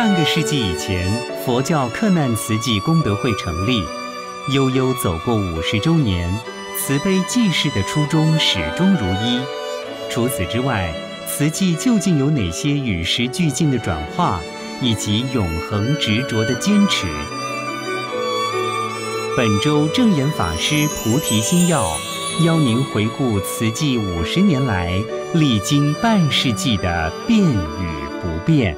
半个世纪以前佛教克难慈济功德会成立悠悠走过五十周年慈悲济世的初衷始终如一。除此之外慈济究竟有哪些与时俱进的转化以及永恒执着的坚持？本周正言法师菩提心要邀您回顾慈济五十年来历经半世纪的变与不变。